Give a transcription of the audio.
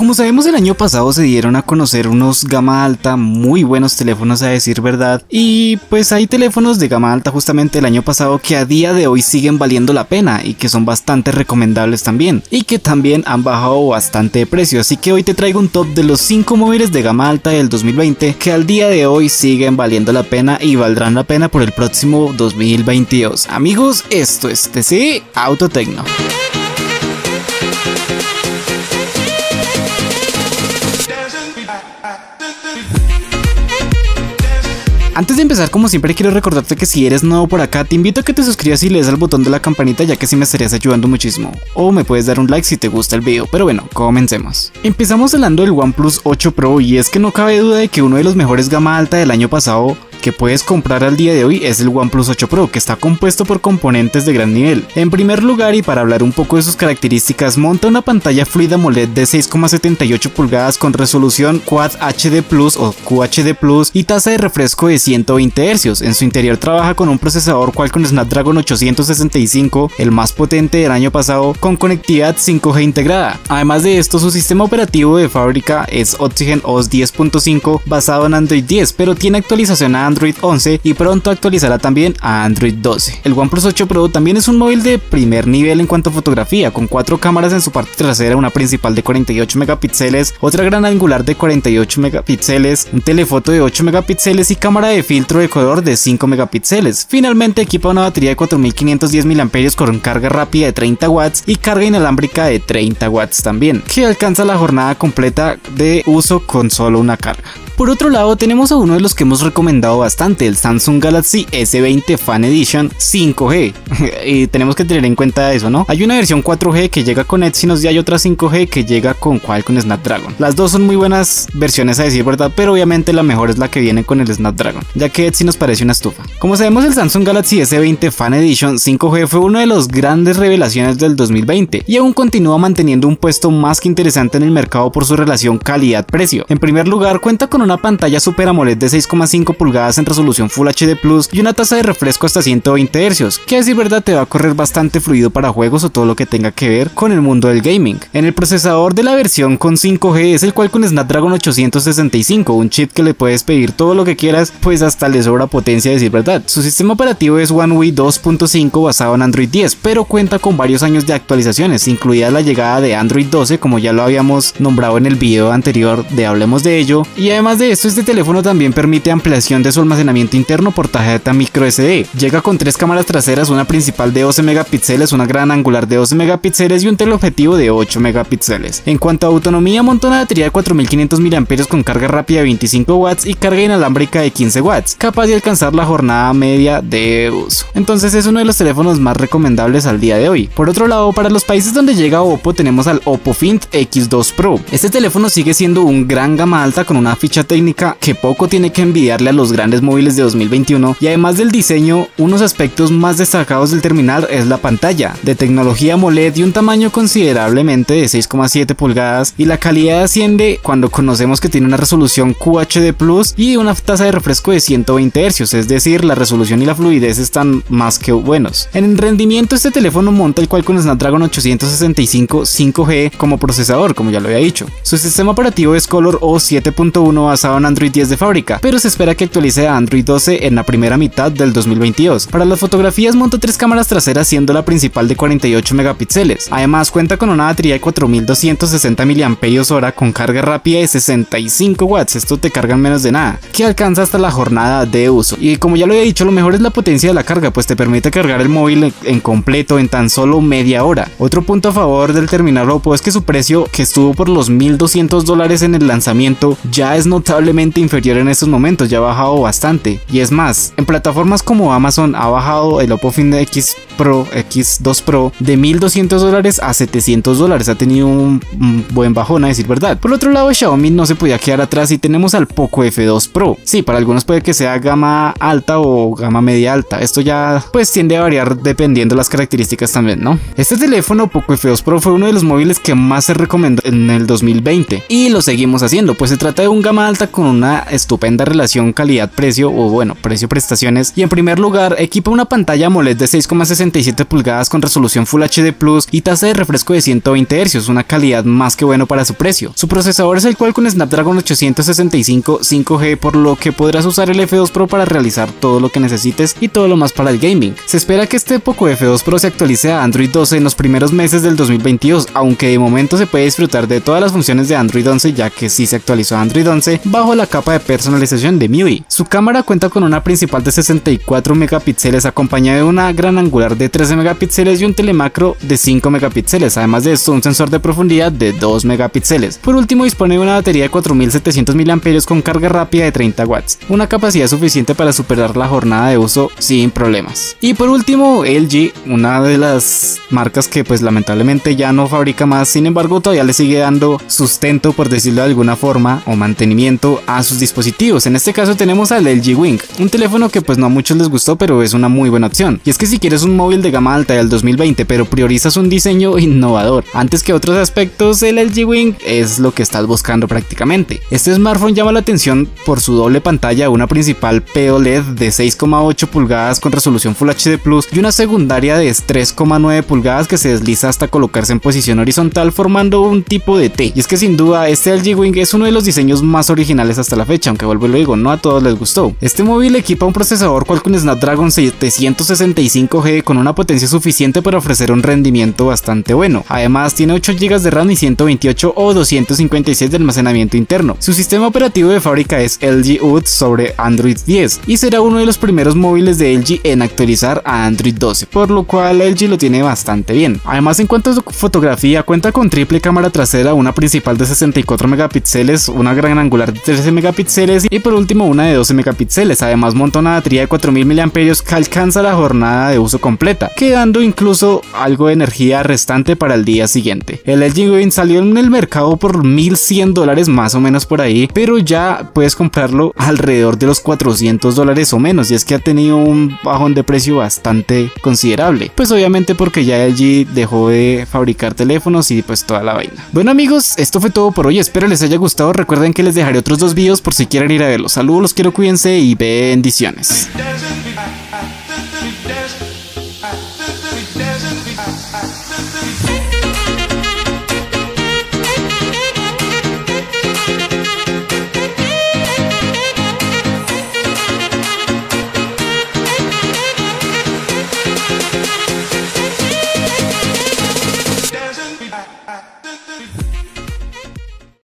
Como sabemos el año pasado se dieron a conocer unos gama alta muy buenos teléfonos a decir verdad y pues hay teléfonos de gama alta justamente el año pasado que a día de hoy siguen valiendo la pena y que son bastante recomendables también y que también han bajado bastante de precio así que hoy te traigo un top de los 5 móviles de gama alta del 2020 que al día de hoy siguen valiendo la pena y valdrán la pena por el próximo 2022. Amigos, esto es TC Autotecno. Antes de empezar, como siempre, quiero recordarte que si eres nuevo por acá, te invito a que te suscribas y le des al botón de la campanita, ya que sí me estarías ayudando muchísimo. O me puedes dar un like si te gusta el video, pero bueno, comencemos. Empezamos hablando del OnePlus 8 Pro y es que no cabe duda de que uno de los mejores gama alta del año pasado que puedes comprar al día de hoy es el OnePlus 8 Pro, que está compuesto por componentes de gran nivel. En primer lugar, y para hablar un poco de sus características, monta una pantalla fluida AMOLED de 6,78 pulgadas con resolución Quad HD Plus o QHD Plus y tasa de refresco de 120 Hz. En su interior trabaja con un procesador Qualcomm Snapdragon 865, el más potente del año pasado, con conectividad 5G integrada. Además de esto, su sistema operativo de fábrica es Oxygen OS 10.5 basado en Android 10, pero tiene actualización a Android 11 y pronto actualizará también a Android 12. El OnePlus 8 Pro también es un móvil de primer nivel en cuanto a fotografía, con cuatro cámaras en su parte trasera, una principal de 48 megapíxeles, otra gran angular de 48 megapíxeles, un telefoto de 8 megapíxeles y cámara de filtro de color de 5 megapíxeles. Finalmente equipa una batería de 4510 mAh con carga rápida de 30 watts y carga inalámbrica de 30 watts también, que alcanza la jornada completa de uso con solo una carga. Por otro lado, tenemos a uno de los que hemos recomendado bastante, el Samsung Galaxy S20 Fan Edition 5G. y tenemos que tener en cuenta eso, ¿no? Hay una versión 4G que llega con Exynos y hay otra 5G que llega con Qualcomm Snapdragon. Las dos son muy buenas versiones a decir verdad, pero obviamente la mejor es la que viene con el Snapdragon, ya que Exynos parece una estufa. Como sabemos, el Samsung Galaxy S20 Fan Edition 5G fue una de las grandes revelaciones del 2020 y aún continúa manteniendo un puesto más que interesante en el mercado por su relación calidad-precio. En primer lugar, cuenta con una pantalla Super AMOLED de 6,5 pulgadas en resolución Full HD Plus y una tasa de refresco hasta 120 Hz, que a decir verdad te va a correr bastante fluido para juegos o todo lo que tenga que ver con el mundo del gaming. En el procesador de la versión con 5G es el cual con Snapdragon 865, un chip que le puedes pedir todo lo que quieras, pues hasta le sobra potencia decir verdad. Su sistema operativo es One UI 2.5 basado en Android 10, pero cuenta con varios años de actualizaciones, incluida la llegada de Android 12, como ya lo habíamos nombrado en el video anterior de Hablemos de ello, y además de esto este teléfono también permite ampliación de su almacenamiento interno por tarjeta micro SD. Llega con tres cámaras traseras, una principal de 12 megapíxeles, una gran angular de 12 megapíxeles y un teleobjetivo de 8 megapíxeles. En cuanto a autonomía, monta una batería de 4500 mAh con carga rápida de 25 watts y carga inalámbrica de 15 watts, capaz de alcanzar la jornada media de uso. Entonces es uno de los teléfonos más recomendables al día de hoy. Por otro lado, para los países donde llega Oppo tenemos al Oppo Find X2 Pro. Este teléfono sigue siendo un gran gama alta con una ficha técnica que poco tiene que envidiarle a los grandes móviles de 2021 y además del diseño, unos aspectos más destacados del terminal es la pantalla, de tecnología AMOLED y un tamaño considerablemente de 6,7 pulgadas y la calidad asciende cuando conocemos que tiene una resolución QHD Plus y una tasa de refresco de 120 Hz, es decir, la resolución y la fluidez están más que buenos. En rendimiento este teléfono monta el cual con Snapdragon 865 5G como procesador, como ya lo había dicho. Su sistema operativo es Color OS 7.1 basado en Android 10 de fábrica, pero se espera que actualice a Android 12 en la primera mitad del 2022. Para las fotografías monta tres cámaras traseras siendo la principal de 48 megapíxeles. Además cuenta con una batería de 4260 mAh con carga rápida de 65 watts, esto te carga en menos de nada, que alcanza hasta la jornada de uso. Y como ya lo he dicho, lo mejor es la potencia de la carga, pues te permite cargar el móvil en completo en tan solo media hora. Otro punto a favor del terminal Oppo es que su precio, que estuvo por los 1200 dólares en el lanzamiento, ya es notablemente inferior en estos momentos, ya ha bajado bastante. Y es más, en plataformas como Amazon ha bajado el Oppo Find X Pro, X2 Pro, de 1200 dólares a 700 dólares. Ha tenido un, buen bajón, a decir verdad. Por otro lado, Xiaomi no se podía quedar atrás y tenemos al Poco F2 Pro. Sí, para algunos puede que sea gama alta o gama media alta. Esto ya pues tiende a variar dependiendo de las características también, ¿no? Este teléfono Poco F2 Pro fue uno de los móviles que más se recomendó en el 2020 y lo seguimos haciendo, pues se trata de un gama alta con una estupenda relación calidad-precio o bueno, precio-prestaciones y en primer lugar equipa una pantalla AMOLED de 6,67 pulgadas con resolución Full HD Plus y tasa de refresco de 120 Hz, una calidad más que bueno para su precio. Su procesador es el cual con Snapdragon 865 5G por lo que podrás usar el F2 Pro para realizar todo lo que necesites y todo lo más para el gaming. Se espera que este Poco F2 Pro se actualice a Android 12 en los primeros meses del 2022, aunque de momento se puede disfrutar de todas las funciones de Android 11 ya que sí se actualizó a Android 11 bajo la capa de personalización de MIUI. Su cámara cuenta con una principal de 64 megapíxeles acompañada de una gran angular de 13 megapíxeles y un telemacro de 5 megapíxeles, además de esto un sensor de profundidad de 2 megapíxeles. Por último dispone de una batería de 4700 mAh con carga rápida de 30 watts, una capacidad suficiente para superar la jornada de uso sin problemas. Y por último LG, una de las marcas que pues lamentablemente ya no fabrica más, sin embargo todavía le sigue dando sustento por decirlo de alguna forma o mantenimiento a sus dispositivos. En este caso tenemos al LG Wing, un teléfono que pues no a muchos les gustó pero es una muy buena opción. Y es que si quieres un móvil de gama alta del 2020 pero priorizas un diseño innovador antes que otros aspectos, el LG Wing es lo que estás buscando prácticamente. Este smartphone llama la atención por su doble pantalla, una principal POLED de 6,8 pulgadas con resolución Full HD Plus y una secundaria de 3,9 pulgadas que se desliza hasta colocarse en posición horizontal formando un tipo de T. Y es que sin duda este LG Wing es uno de los diseños más originales hasta la fecha, aunque vuelvo y lo digo, no a todos les gustó. Este móvil equipa un procesador Qualcomm Snapdragon 765G con una potencia suficiente para ofrecer un rendimiento bastante bueno. Además tiene 8 GB de RAM y 128 o 256 de almacenamiento interno. Su sistema operativo de fábrica es LG UD sobre Android 10 y será uno de los primeros móviles de LG en actualizar a Android 12, por lo cual LG lo tiene bastante bien. Además en cuanto a su fotografía cuenta con triple cámara trasera, una principal de 64 megapíxeles, una gran angular de 13 megapíxeles y por último una de 12 megapíxeles. Además monta una batería de 4000 mAh que alcanza la jornada de uso completa, quedando incluso algo de energía restante para el día siguiente. El LG Wing salió en el mercado por 1100 dólares más o menos por ahí, pero ya puedes comprarlo alrededor de los 400 dólares o menos y es que ha tenido un bajón de precio bastante considerable. Pues obviamente porque ya LG dejó de fabricar teléfonos y pues toda la vaina. Bueno amigos, esto fue todo por hoy, espero les haya gustado, recuerden que les dejaré otros dos vídeos por si quieren ir a verlos. Saludos, los quiero, cuídense y bendiciones.